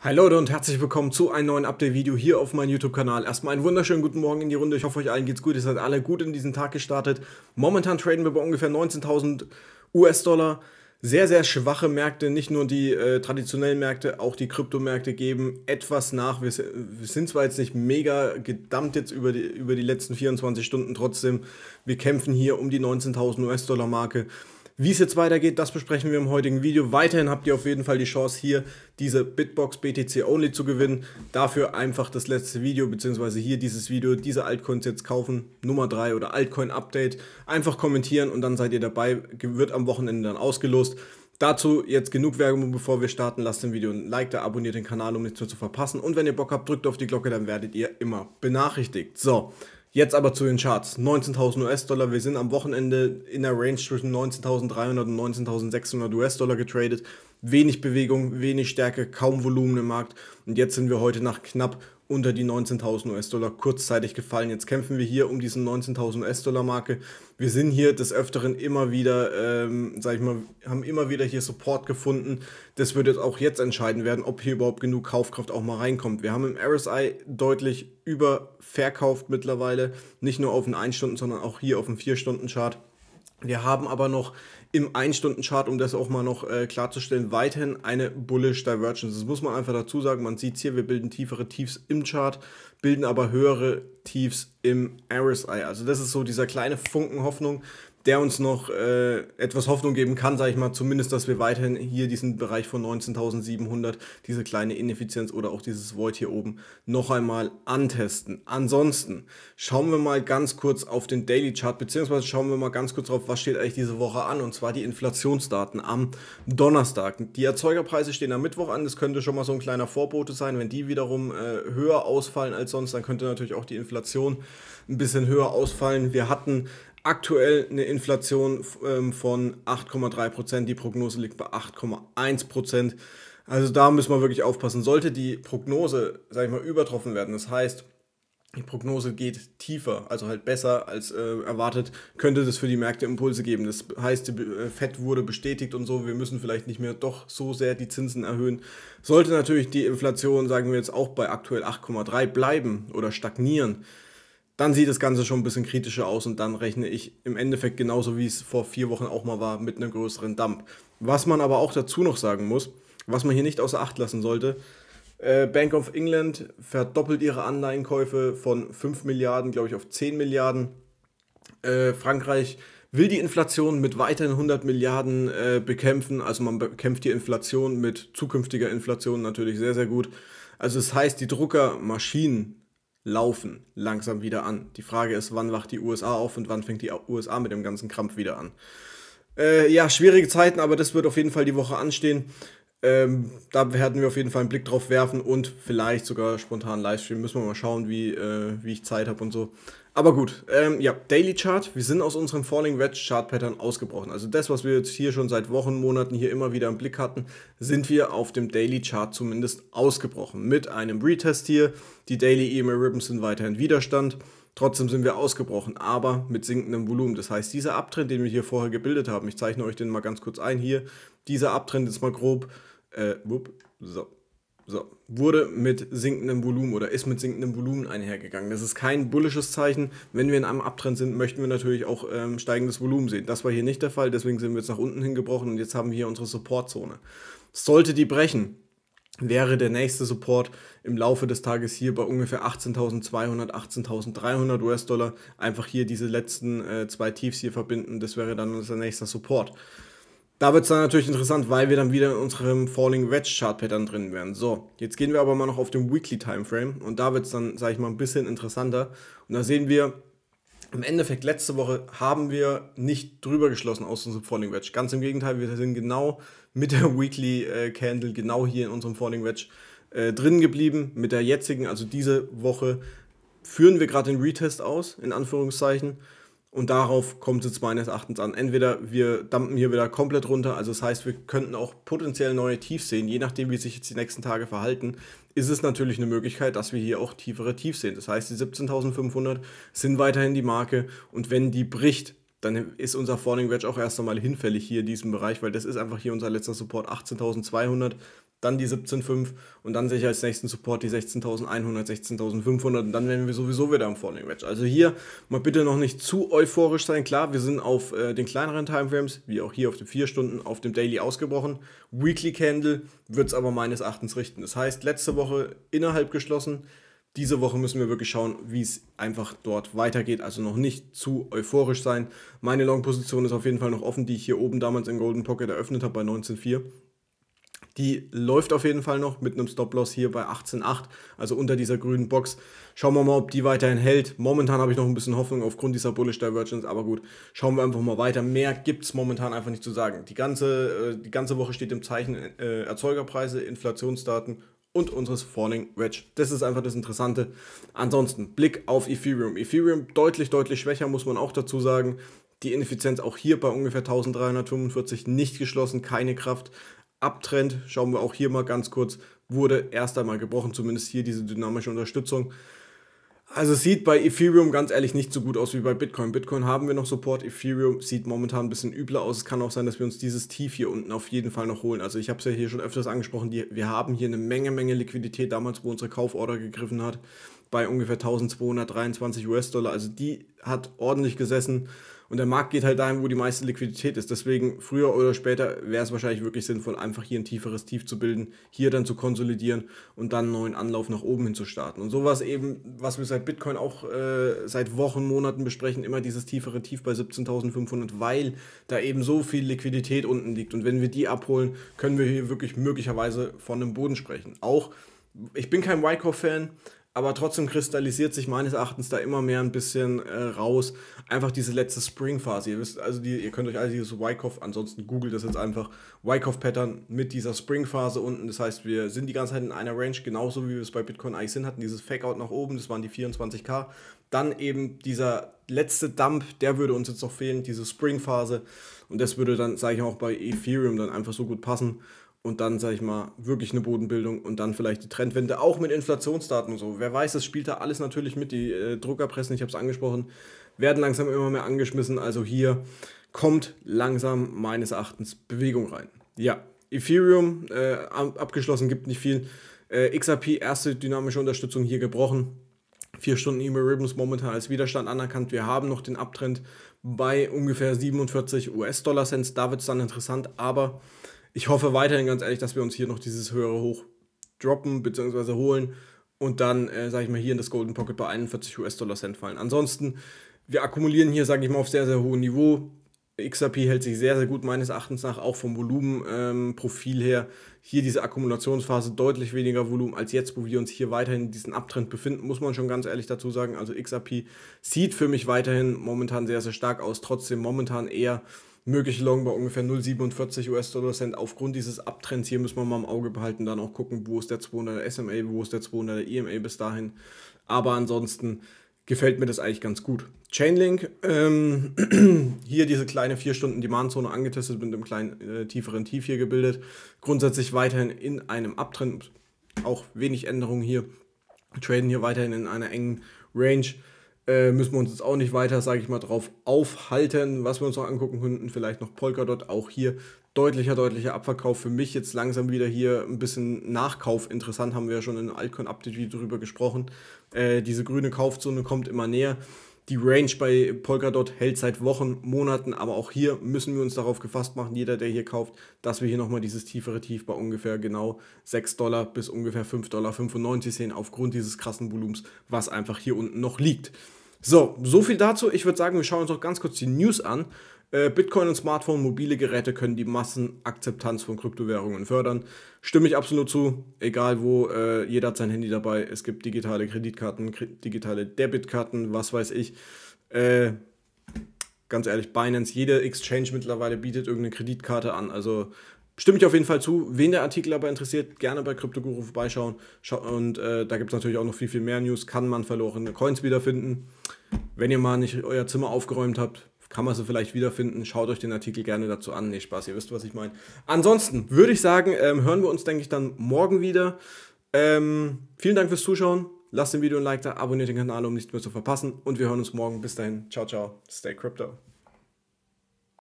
Hi Leute und herzlich willkommen zu einem neuen Update-Video hier auf meinem YouTube-Kanal. Erstmal einen wunderschönen guten Morgen in die Runde. Ich hoffe, euch allen geht's gut. Ihr seid alle gut in diesen Tag gestartet. Momentan traden wir bei ungefähr 19.000 US-Dollar. Sehr, sehr schwache Märkte, nicht nur die äh, traditionellen Märkte, auch die Kryptomärkte geben etwas nach. Wir, wir, sind zwar jetzt nicht mega gedammt jetzt über die, über die letzten 24 Stunden, trotzdem, wir kämpfen hier um die 19.000 US-Dollar-Marke. Wie es jetzt weitergeht, das besprechen wir im heutigen Video. Weiterhin habt ihr auf jeden Fall die Chance, hier diese Bitbox BTC Only zu gewinnen. Dafür einfach das letzte Video, beziehungsweise hier dieses Video, diese Altcoins jetzt kaufen, Nummer 3 oder Altcoin Update. Einfach kommentieren und dann seid ihr dabei. Wird am Wochenende dann ausgelost. Dazu jetzt genug Werbung, bevor wir starten. Lasst dem Video ein Like da, abonniert den Kanal, um nichts mehr zu verpassen. Und wenn ihr Bock habt, drückt auf die Glocke, dann werdet ihr immer benachrichtigt. So, Jetzt aber zu den Charts. 19.000 US-Dollar. Wir sind am Wochenende in der Range zwischen 19.300 und 19.600 US-Dollar getradet. Wenig Bewegung, wenig Stärke, kaum Volumen im Markt. Und jetzt sind wir heute nach knapp unter die 19.000 US-Dollar kurzzeitig gefallen. Jetzt kämpfen wir hier um diesen 19.000 US-Dollar-Marke. Wir sind hier des Öfteren immer wieder, ähm, sag ich mal, haben immer wieder hier Support gefunden. Das wird jetzt auch jetzt entscheiden werden, ob hier überhaupt genug Kaufkraft auch mal reinkommt. Wir haben im RSI deutlich überverkauft mittlerweile. Nicht nur auf den 1-Stunden, sondern auch hier auf dem 4-Stunden-Chart. Wir haben aber noch im 1-Stunden-Chart, um das auch mal noch äh, klarzustellen, weiterhin eine Bullish Divergence. Das muss man einfach dazu sagen. Man sieht hier, wir bilden tiefere Tiefs im Chart, bilden aber höhere Tiefs im RSI. Also das ist so dieser kleine Funken Hoffnung, der uns noch äh, etwas Hoffnung geben kann, sage ich mal, zumindest, dass wir weiterhin hier diesen Bereich von 19.700, diese kleine Ineffizienz oder auch dieses Void hier oben noch einmal antesten. Ansonsten schauen wir mal ganz kurz auf den Daily Chart, beziehungsweise schauen wir mal ganz kurz drauf, was steht eigentlich diese Woche an, und zwar die Inflationsdaten am Donnerstag. Die Erzeugerpreise stehen am Mittwoch an, das könnte schon mal so ein kleiner Vorbote sein, wenn die wiederum äh, höher ausfallen als sonst, dann könnte natürlich auch die Inflation ein bisschen höher ausfallen. Wir hatten aktuell eine Inflation ähm, von 8,3 Prozent. Die Prognose liegt bei 8,1 Prozent. Also da müssen wir wirklich aufpassen. Sollte die Prognose, sage ich mal, übertroffen werden, das heißt, die Prognose geht tiefer, also halt besser als äh, erwartet, könnte das für die Märkte Impulse geben. Das heißt, die äh, FED wurde bestätigt und so, wir müssen vielleicht nicht mehr doch so sehr die Zinsen erhöhen. Sollte natürlich die Inflation, sagen wir jetzt auch bei aktuell 8,3 bleiben oder stagnieren, dann sieht das Ganze schon ein bisschen kritischer aus und dann rechne ich im Endeffekt genauso wie es vor vier Wochen auch mal war mit einem größeren Dump. Was man aber auch dazu noch sagen muss, was man hier nicht außer Acht lassen sollte, äh, Bank of England verdoppelt ihre Anleihenkäufe von 5 Milliarden, glaube ich, auf 10 Milliarden. Äh, Frankreich will die Inflation mit weiteren 100 Milliarden äh, bekämpfen. Also man bekämpft die Inflation mit zukünftiger Inflation natürlich sehr, sehr gut. Also das heißt, die Druckermaschinen laufen langsam wieder an. Die Frage ist, wann wacht die USA auf und wann fängt die USA mit dem ganzen Krampf wieder an. Äh, ja, schwierige Zeiten, aber das wird auf jeden Fall die Woche anstehen. Ähm, da werden wir auf jeden Fall einen Blick drauf werfen und vielleicht sogar spontan Livestream. Müssen wir mal schauen, wie, äh, wie ich Zeit habe und so. Aber gut, ähm, ja, Daily Chart. Wir sind aus unserem Falling Wedge Chart Pattern ausgebrochen. Also das, was wir jetzt hier schon seit Wochen, Monaten hier immer wieder im Blick hatten, sind wir auf dem Daily Chart zumindest ausgebrochen. Mit einem Retest hier. Die Daily EMA Ribbons sind weiterhin Widerstand. Trotzdem sind wir ausgebrochen, aber mit sinkendem Volumen. Das heißt, dieser Abtrend, den wir hier vorher gebildet haben, ich zeichne euch den mal ganz kurz ein hier. Dieser Abtrend ist mal grob, äh, wupp, so, so, wurde mit sinkendem Volumen oder ist mit sinkendem Volumen einhergegangen. Das ist kein bullisches Zeichen. Wenn wir in einem Abtrend sind, möchten wir natürlich auch ähm, steigendes Volumen sehen. Das war hier nicht der Fall, deswegen sind wir jetzt nach unten hingebrochen und jetzt haben wir hier unsere Supportzone. Sollte die brechen, wäre der nächste Support im Laufe des Tages hier bei ungefähr 18.200, 18.300 US-Dollar. Einfach hier diese letzten äh, zwei Tiefs hier verbinden. Das wäre dann unser nächster Support. Da wird es dann natürlich interessant, weil wir dann wieder in unserem Falling Wedge Chart Pattern drin wären. So, jetzt gehen wir aber mal noch auf den Weekly Timeframe und da wird es dann, sage ich mal, ein bisschen interessanter. Und da sehen wir, im Endeffekt letzte Woche haben wir nicht drüber geschlossen aus unserem Falling Wedge. Ganz im Gegenteil, wir sind genau mit der Weekly äh, Candle genau hier in unserem Falling Wedge äh, drin geblieben. Mit der jetzigen, also diese Woche, führen wir gerade den Retest aus, in Anführungszeichen. Und darauf kommt es meines Erachtens an. Entweder wir dampen hier wieder komplett runter, also das heißt, wir könnten auch potenziell neue Tiefs sehen, je nachdem, wie sich jetzt die nächsten Tage verhalten, ist es natürlich eine Möglichkeit, dass wir hier auch tiefere Tiefs sehen. Das heißt, die 17.500 sind weiterhin die Marke und wenn die bricht, dann ist unser Falling Wedge auch erst einmal hinfällig hier in diesem Bereich, weil das ist einfach hier unser letzter Support 18.200. dann die 17.5 und dann ich als nächsten Support die 16.100, 16.500 und dann werden wir sowieso wieder im Falling Wedge. Also hier mal bitte noch nicht zu euphorisch sein. Klar, wir sind auf äh, den kleineren Timeframes, wie auch hier auf den 4 Stunden, auf dem Daily ausgebrochen. Weekly Candle wird es aber meines Erachtens richten. Das heißt, letzte Woche innerhalb geschlossen. Diese Woche müssen wir wirklich schauen, wie es einfach dort weitergeht. Also noch nicht zu euphorisch sein. Meine Long-Position ist auf jeden Fall noch offen, die ich hier oben damals in Golden Pocket eröffnet habe bei 19.4. Die läuft auf jeden Fall noch mit einem Stop-Loss hier bei 18,8, also unter dieser grünen Box. Schauen wir mal, ob die weiterhin hält. Momentan habe ich noch ein bisschen Hoffnung aufgrund dieser Bullish Divergence, aber gut, schauen wir einfach mal weiter. Mehr gibt es momentan einfach nicht zu sagen. Die ganze, äh, die ganze Woche steht im Zeichen äh, Erzeugerpreise, Inflationsdaten und unseres Falling Wedge. Das ist einfach das Interessante. Ansonsten, Blick auf Ethereum. Ethereum deutlich, deutlich schwächer, muss man auch dazu sagen. Die Ineffizienz auch hier bei ungefähr 1345 nicht geschlossen, keine Kraft. Abtrend, schauen wir auch hier mal ganz kurz, wurde erst einmal gebrochen, zumindest hier diese dynamische Unterstützung. Also es sieht bei Ethereum ganz ehrlich nicht so gut aus wie bei Bitcoin. Bitcoin haben wir noch Support, Ethereum sieht momentan ein bisschen übler aus. Es kann auch sein, dass wir uns dieses Tief hier unten auf jeden Fall noch holen. Also ich habe es ja hier schon öfters angesprochen, die, wir haben hier eine Menge, Menge Liquidität damals, wo unsere Kauforder gegriffen hat, bei ungefähr 1223 US-Dollar. Also die hat ordentlich gesessen. Und der Markt geht halt dahin, wo die meiste Liquidität ist. Deswegen früher oder später wäre es wahrscheinlich wirklich sinnvoll, einfach hier ein tieferes Tief zu bilden, hier dann zu konsolidieren und dann einen neuen Anlauf nach oben hin zu starten. Und sowas eben, was wir seit Bitcoin auch äh, seit Wochen, Monaten besprechen, immer dieses tiefere Tief bei 17.500, weil da eben so viel Liquidität unten liegt. Und wenn wir die abholen, können wir hier wirklich möglicherweise von einem Boden sprechen. Auch, ich bin kein Wyckoff-Fan, aber trotzdem kristallisiert sich meines Erachtens da immer mehr ein bisschen äh, raus. Einfach diese letzte Spring-Phase. Ihr wisst, also die, ihr könnt euch alle dieses Wyckoff, ansonsten googelt das jetzt einfach, Wyckoff-Pattern mit dieser Spring-Phase unten. Das heißt, wir sind die ganze Zeit in einer Range, genauso wie wir es bei Bitcoin eigentlich sind, hatten dieses Fake-Out nach oben, das waren die 24k. Dann eben dieser letzte Dump, der würde uns jetzt noch fehlen, diese Spring-Phase. Und das würde dann, sage ich auch, bei Ethereum dann einfach so gut passen und dann, sage ich mal, wirklich eine Bodenbildung und dann vielleicht die Trendwende, auch mit Inflationsdaten und so. Wer weiß, das spielt da alles natürlich mit. Die äh, Druckerpressen, ich habe es angesprochen, werden langsam immer mehr angeschmissen. Also hier kommt langsam meines Erachtens Bewegung rein. Ja, Ethereum äh, abgeschlossen, gibt nicht viel. Äh, XRP, erste dynamische Unterstützung hier gebrochen. 4 Stunden E-Mail Ribbons momentan als Widerstand anerkannt. Wir haben noch den Abtrend bei ungefähr 47 US-Dollar-Cents. Da wird es dann interessant, aber ich hoffe weiterhin ganz ehrlich, dass wir uns hier noch dieses höhere Hoch droppen bzw. holen und dann, äh, sage ich mal, hier in das Golden Pocket bei 41 US-Dollar Cent fallen. Ansonsten, wir akkumulieren hier, sage ich mal, auf sehr, sehr hohem Niveau. XRP hält sich sehr, sehr gut meines Erachtens nach, auch vom Volumenprofil ähm, her. Hier diese Akkumulationsphase deutlich weniger Volumen als jetzt, wo wir uns hier weiterhin diesen Abtrend befinden, muss man schon ganz ehrlich dazu sagen. Also XRP sieht für mich weiterhin momentan sehr, sehr stark aus, trotzdem momentan eher mögliche Long bei ungefähr 0,47 US-Dollar Cent. Aufgrund dieses Abtrends hier müssen wir mal im Auge behalten, dann auch gucken, wo ist der 200er SMA, wo ist der 200er EMA bis dahin. Aber ansonsten gefällt mir das eigentlich ganz gut. Chainlink, ähm, hier diese kleine 4 Stunden Demand-Zone angetestet, mit einem kleinen äh, tieferen Tief hier gebildet. Grundsätzlich weiterhin in einem Abtrend, auch wenig Änderungen hier. Traden hier weiterhin in einer engen Range äh, müssen wir uns jetzt auch nicht weiter, sage ich mal, drauf aufhalten. Was wir uns noch angucken könnten, vielleicht noch Polkadot, auch hier deutlicher, deutlicher Abverkauf. Für mich jetzt langsam wieder hier ein bisschen Nachkauf interessant, haben wir ja schon in Altcoin Update drüber gesprochen. Äh, diese grüne Kaufzone kommt immer näher. Die Range bei Polkadot hält seit Wochen, Monaten, aber auch hier müssen wir uns darauf gefasst machen, jeder, der hier kauft, dass wir hier nochmal dieses tiefere Tief bei ungefähr genau 6 Dollar bis ungefähr 5,95 Dollar sehen, aufgrund dieses krassen Volumens, was einfach hier unten noch liegt. So, so viel dazu. Ich würde sagen, wir schauen uns noch ganz kurz die News an. Äh, Bitcoin und Smartphone, mobile Geräte können die Massenakzeptanz von Kryptowährungen fördern. Stimme ich absolut zu, egal wo, äh, jeder hat sein Handy dabei. Es gibt digitale Kreditkarten, digitale Debitkarten, was weiß ich. Äh, ganz ehrlich, Binance, jede Exchange mittlerweile bietet irgendeine Kreditkarte an. Also stimme ich auf jeden Fall zu. Wen der Artikel aber interessiert, gerne bei CryptoGuru vorbeischauen. und äh, da gibt es natürlich auch noch viel, viel mehr News. Kann man verlorene Coins wiederfinden. Wenn ihr mal nicht euer Zimmer aufgeräumt habt, kann man sie vielleicht wiederfinden. Schaut euch den Artikel gerne dazu an. Nee, Spaß, ihr wisst, was ich meine. Ansonsten würde ich sagen, ähm, hören wir uns, denke ich, dann morgen wieder. Ähm, vielen Dank fürs Zuschauen. Lasst dem Video ein Like da, abonniert den Kanal, um nichts mehr zu verpassen. Und wir hören uns morgen. Bis dahin. Ciao, ciao. Stay Crypto.